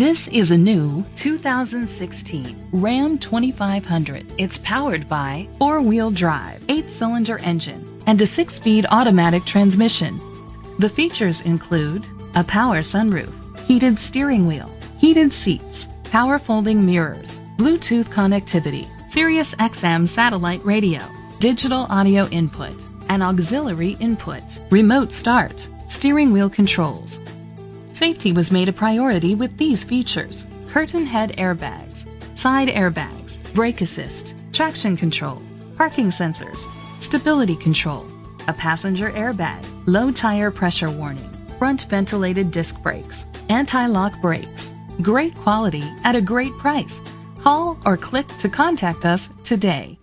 This is a new 2016 Ram 2500. It's powered by four-wheel drive, eight-cylinder engine, and a six-speed automatic transmission. The features include a power sunroof, heated steering wheel, heated seats, power folding mirrors, Bluetooth connectivity, Sirius XM satellite radio, digital audio input, an auxiliary input, remote start, steering wheel controls. Safety was made a priority with these features. Curtain head airbags, side airbags, brake assist, traction control, parking sensors, stability control, a passenger airbag, low tire pressure warning, front ventilated disc brakes, anti-lock brakes. Great quality at a great price. Call or click to contact us today.